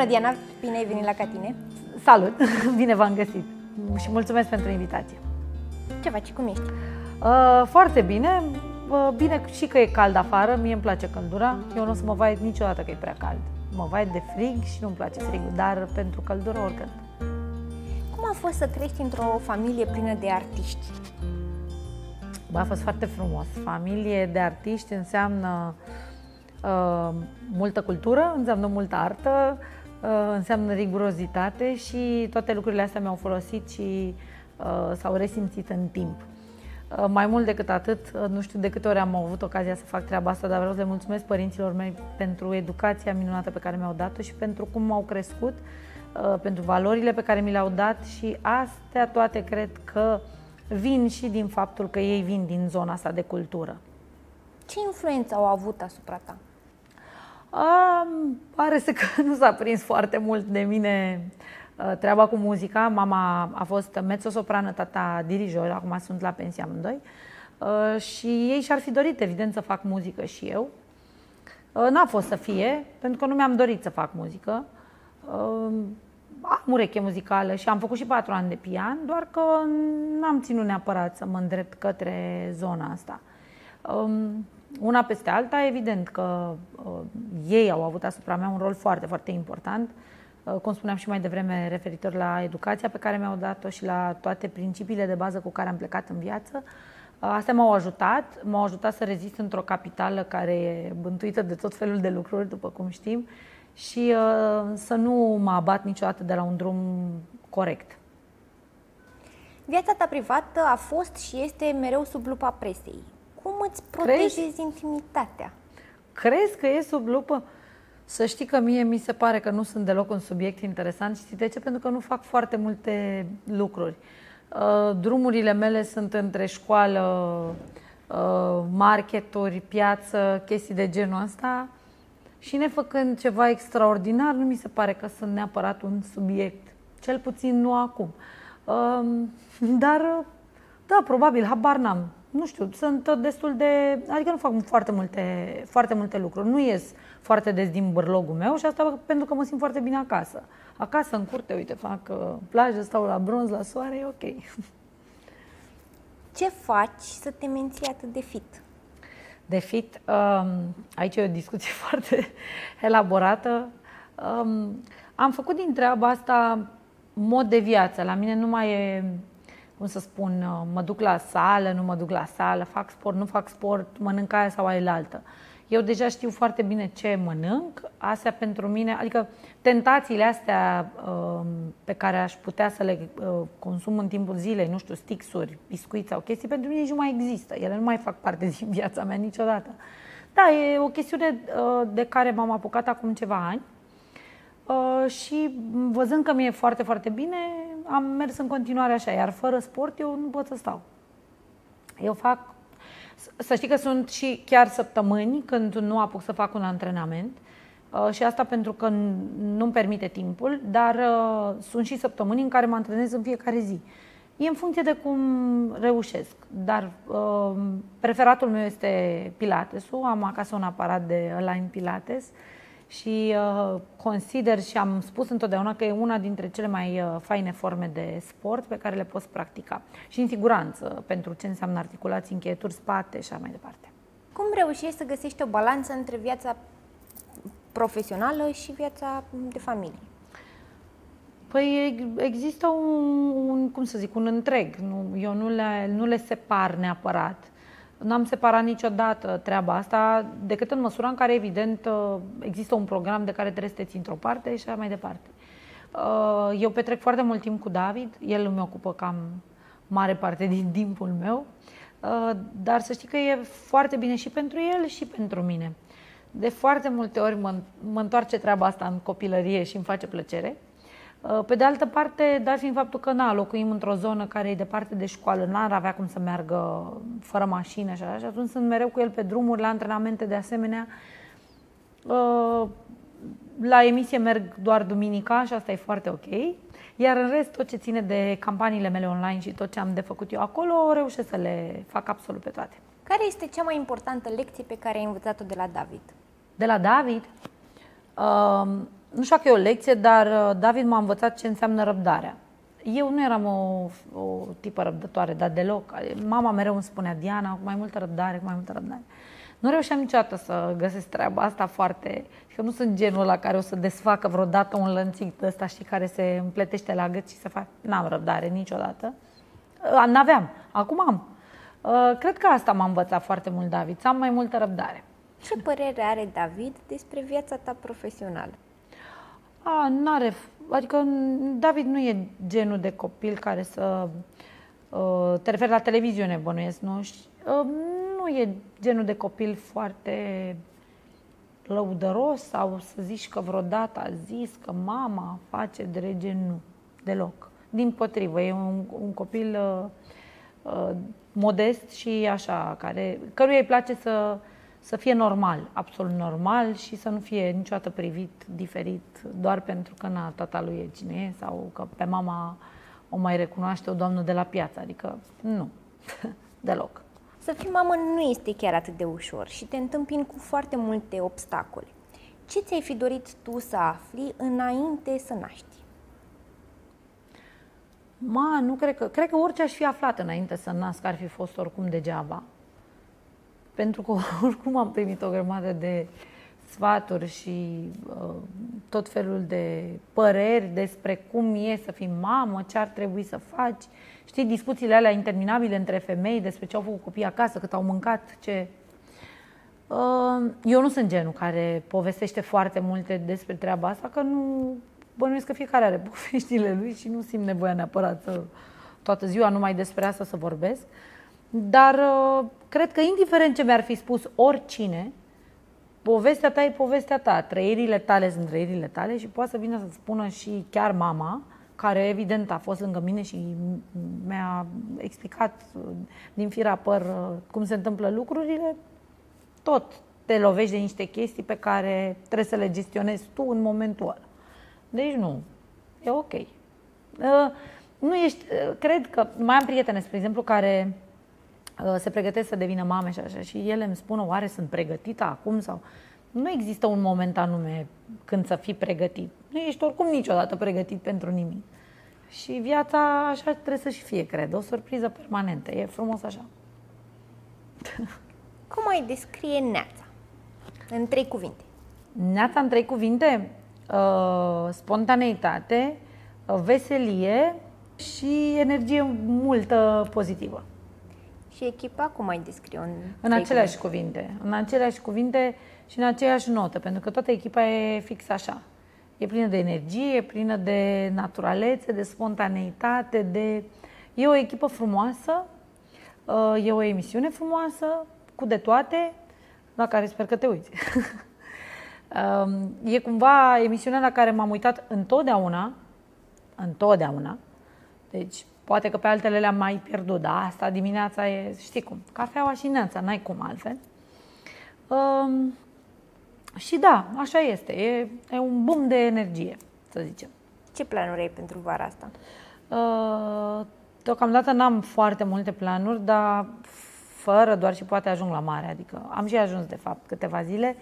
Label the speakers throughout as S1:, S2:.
S1: Bună, Diana! Bine ai venit la Catine!
S2: Salut! Bine v-am găsit! Și mulțumesc pentru invitație!
S1: Ce faci? Cum ești?
S2: Uh, foarte bine! Uh, bine și că e cald afară, mie îmi place căldura. Eu nu o să mă vai niciodată că e prea cald. Mă vai de frig și nu-mi place frigul, dar pentru căldură oricând.
S1: Cum a fost să crești într-o familie plină de artiști?
S2: Bă, a fost foarte frumos. Familie de artiști înseamnă uh, multă cultură, înseamnă multă artă, uh, înseamnă rigurozitate și toate lucrurile astea mi-au folosit și uh, s-au resimțit în timp. Uh, mai mult decât atât, uh, nu știu de câte ori am avut ocazia să fac treaba asta, dar vreau să le mulțumesc părinților mei pentru educația minunată pe care mi-au dat-o și pentru cum m-au crescut, uh, pentru valorile pe care mi le-au dat și astea toate cred că vin și din faptul că ei vin din zona asta de cultură.
S1: Ce influență au avut asupra ta?
S2: Um, pare să că nu s-a prins foarte mult de mine uh, treaba cu muzica. Mama a fost mezzo-soprană, tata dirijor, acum sunt la pensie amândoi. Uh, și ei și-ar fi dorit, evident, să fac muzică și eu. Uh, n-a fost să fie, pentru că nu mi-am dorit să fac muzică. Uh, am ureche muzicală și am făcut și patru ani de pian, doar că n-am ținut neapărat să mă îndrept către zona asta. Um, una peste alta, evident că uh, ei au avut asupra mea un rol foarte, foarte important. Uh, cum spuneam și mai devreme, referitor la educația pe care mi-au dat-o și la toate principiile de bază cu care am plecat în viață. Uh, astea m-au ajutat, m-au ajutat să rezist într-o capitală care e bântuită de tot felul de lucruri, după cum știm, și uh, să nu mă abat niciodată de la un drum corect.
S1: Viața ta privată a fost și este mereu sub lupa presei. Cum îți protejezi
S2: Crezi?
S1: intimitatea?
S2: Crezi că e sub lupă? Să știi că mie mi se pare că nu sunt deloc un subiect interesant. Știi de ce? Pentru că nu fac foarte multe lucruri. Uh, Drumurile mele sunt între școală, uh, marketuri, piață, chestii de genul ăsta. Și nefăcând ceva extraordinar, nu mi se pare că sunt neapărat un subiect. Cel puțin nu acum. Um, Dar, da, probabil, habar n-am. Nu știu, sunt destul de... Adică nu fac foarte multe, foarte multe lucruri. Nu ies foarte des din bărlogul meu și asta pentru că mă simt foarte bine acasă. Acasă, în curte, uite, fac uh, plajă, stau la bronz, la soare, e ok.
S1: Ce faci să te menții atât de fit?
S2: De fit, um, aici e o discuție foarte elaborată. Um, Am făcut din treaba asta mod de viață. La mine nu mai e, cum să spun, uh, mă duc la sală, nu mă duc la sală, fac sport, nu fac sport, mănânc aia sau aia altă. Eu deja știu foarte bine ce mănânc, astea pentru mine, adică tentațiile astea um, pe care aș putea să le uh, consum în timpul zilei, nu știu, stixuri, biscuiți sau chestii, pentru mine nici nu mai există. Ele nu mai fac parte din viața mea niciodată. Da, e o chestiune uh, de care m-am apucat acum ceva ani uh, și văzând că mi-e foarte, foarte bine, am mers în continuare așa, iar fără sport eu nu pot să stau. Eu fac să știi că sunt și chiar săptămâni când nu apuc să fac un antrenament uh, și asta pentru că nu-mi permite timpul, dar uh, sunt și săptămâni în care mă antrenez în fiecare zi. E în funcție de cum reușesc, dar uh, preferatul meu este Pilatesul. Am acasă un aparat de Align Pilates și uh, consider și am spus întotdeauna că e una dintre cele mai uh, faine forme de sport pe care le poți practica. Și în siguranță pentru ce înseamnă articulații, încheieturi, spate și așa mai departe.
S1: Cum reușești să găsești o balanță între viața profesională și viața de familie?
S2: Păi există un, un cum să zic, un întreg. Nu, eu nu le, nu le separ neapărat. N-am separat niciodată treaba asta, decât în măsura în care, evident, există un program de care trebuie să te ții într-o parte și așa mai departe. Eu petrec foarte mult timp cu David, el îmi ocupă cam mare parte din timpul meu, dar să știi că e foarte bine și pentru el și pentru mine. De foarte multe ori mă, mă întoarce treaba asta în copilărie și îmi face plăcere. Pe de altă parte, dat fiind faptul că na, locuim într-o zonă care e departe de școală, n-ar avea cum să meargă fără mașină și așa, și atunci sunt mereu cu el pe drumuri, la antrenamente de asemenea. La emisie merg doar duminica și asta e foarte ok. Iar în rest, tot ce ține de campaniile mele online și tot ce am de făcut eu acolo, reușesc să le fac absolut pe toate.
S1: Care este cea mai importantă lecție pe care ai învățat-o de la David?
S2: De la David? Uh, nu știu dacă e o lecție, dar uh, David m-a învățat ce înseamnă răbdarea. Eu nu eram o, o tipă răbdătoare, dar deloc. Mama mereu îmi spunea, Diana, cu mai multă răbdare, cu mai multă răbdare. Nu reușeam niciodată să găsesc treaba asta foarte... Și că nu sunt genul la care o să desfacă vreodată un lănțic de ăsta, și care se împletește la gât și să fac... N-am răbdare niciodată. Uh, n-aveam. Acum am. Uh, cred că asta m-a învățat foarte mult David, să am mai multă răbdare.
S1: Ce părere are David despre viața ta profesională?
S2: A, n-are, adică David nu e genul de copil care să uh, te referi la televiziune, bănuiesc, nu? Uh, nu e genul de copil foarte lăudăros sau să zici că vreodată a zis că mama face de rege, nu, deloc. Din potrivă, e un, un copil uh, uh, modest și așa, care, căruia îi place să să fie normal, absolut normal și să nu fie niciodată privit diferit doar pentru că na, tata lui e cine e sau că pe mama o mai recunoaște o doamnă de la piață. Adică nu, deloc.
S1: Să fii mamă nu este chiar atât de ușor și te întâmpini cu foarte multe obstacole. Ce ți-ai fi dorit tu să afli înainte să naști?
S2: Ma, nu cred că, cred că orice aș fi aflat înainte să nasc ar fi fost oricum degeaba pentru că oricum am primit o grămadă de sfaturi și uh, tot felul de păreri despre cum e să fii mamă, ce ar trebui să faci. Știi, discuțiile alea interminabile între femei despre ce au făcut copiii acasă, cât au mâncat, ce... Uh, eu nu sunt genul care povestește foarte multe despre treaba asta, că nu bănuiesc că fiecare are poveștile lui și nu simt nevoia neapărat să toată ziua numai despre asta să vorbesc. Dar uh, cred că indiferent ce mi-ar fi spus oricine, povestea ta e povestea ta, trăirile tale sunt trăirile tale și poate să vină să spună și chiar mama, care evident a fost lângă mine și mi-a explicat uh, din fira păr uh, cum se întâmplă lucrurile, tot te lovești de niște chestii pe care trebuie să le gestionezi tu în momentul ăla. Deci nu, e ok. Nu ești, cred că mai am prietene, spre exemplu, care Uh, se pregătesc să devină mame și așa. Și ele îmi spun, oare sunt pregătită acum sau... Nu există un moment anume când să fii pregătit. Nu ești oricum niciodată pregătit pentru nimic. Și viața așa trebuie să și fie, cred, o surpriză permanentă. E frumos așa.
S1: Cum ai descrie neața? În trei cuvinte.
S2: Neața în trei cuvinte? Uh, spontaneitate, uh, veselie și energie multă pozitivă.
S1: Și echipa cum ai descrie în
S2: În aceleași cuvinte. cuvinte. În aceleași cuvinte și în aceeași notă, pentru că toată echipa e fix așa. E plină de energie, e plină de naturalețe, de spontaneitate, de... E o echipă frumoasă, uh, e o emisiune frumoasă, cu de toate, la care sper că te uiți. Um, e cumva emisiunea la care m-am uitat întotdeauna, întotdeauna, deci Poate că pe altele le-am mai pierdut, dar asta dimineața e, știi cum, cafeaua și neața, n-ai cum altfel. Um, și da, așa este, e, e un boom de energie, să zicem.
S1: Ce planuri ai pentru vara asta?
S2: Uh, deocamdată n-am foarte multe planuri, dar fără doar și poate ajung la mare, adică am și ajuns de fapt câteva zile,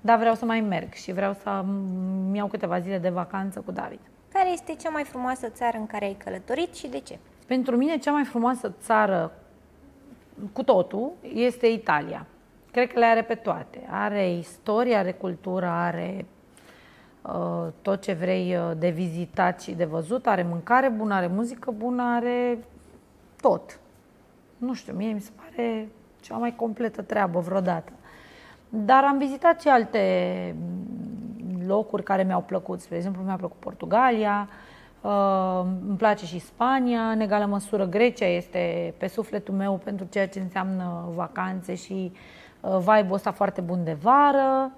S2: dar vreau să mai merg și vreau să-mi iau câteva zile de vacanță cu David.
S1: Care este cea mai frumoasă țară în care ai călătorit și de ce?
S2: Pentru mine cea mai frumoasă țară cu totul este Italia. Cred că le are pe toate. Are istorie, are cultură, are uh, tot ce vrei uh, de vizitat și de văzut, are mâncare bună, are muzică bună, are tot. Nu știu, mie mi se pare cea mai completă treabă vreodată. Dar am vizitat și alte locuri care mi-au plăcut. Spre exemplu, mi-a plăcut Portugalia, Uh, îmi place și Spania, în egală măsură Grecia este pe sufletul meu pentru ceea ce înseamnă vacanțe și uh, vibe-ul ăsta foarte bun de vară.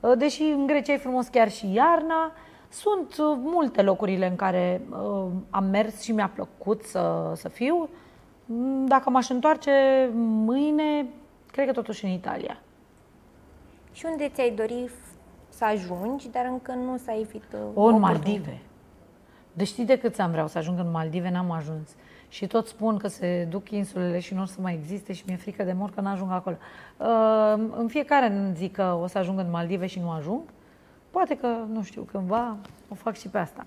S2: Uh, deși în Grecia e frumos chiar și iarna, sunt uh, multe locurile în care uh, am mers și mi-a plăcut să, să fiu. Mm, dacă m-aș întoarce mâine, cred că totuși în Italia.
S1: Și unde ți-ai dori să ajungi, dar încă nu s-a evit uh,
S2: O, în Maldive. Deci știi de cât am vreau să ajung în Maldive, n-am ajuns. Și tot spun că se duc insulele și nu o să mai existe și mi-e frică de mor că n-ajung acolo. Uh, în fiecare an zic că o să ajung în Maldive și nu ajung. poate că, nu știu, cândva o fac și pe asta.